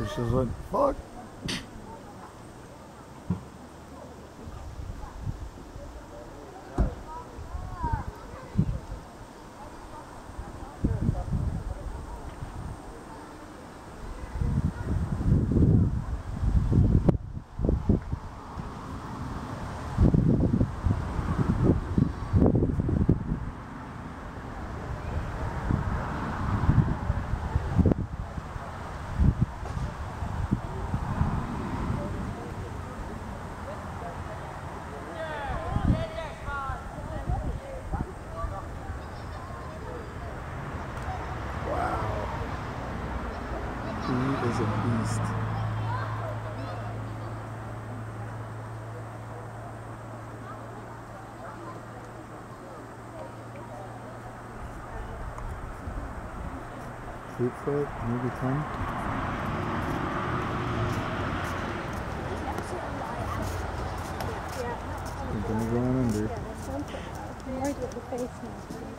She's just like, fuck. He is a beast. Maybe ten. Yeah. He's gonna go on under. Yeah. I'm worried with the face mask.